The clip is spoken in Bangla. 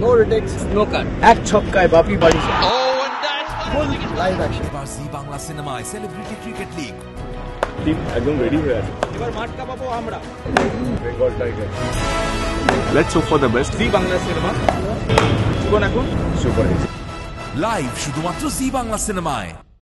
নো রিটেক্স নো কাট এক ছক্কায় বাপি বাড়ি যায় Oh, and that's live action এবার জি বাংলা সিনেমায় সেলিব্রিটি ক্রিকেট লিগ টিম একদম রেডি হয়ে আছে এবার মাঠ কাঁপাবো আমরা Bengal tiger let's hope for the best Zee Bangla cinema জীবন এখন সুপার হিট লাইভ শুধুমাত্র জি বাংলা সিনেমায়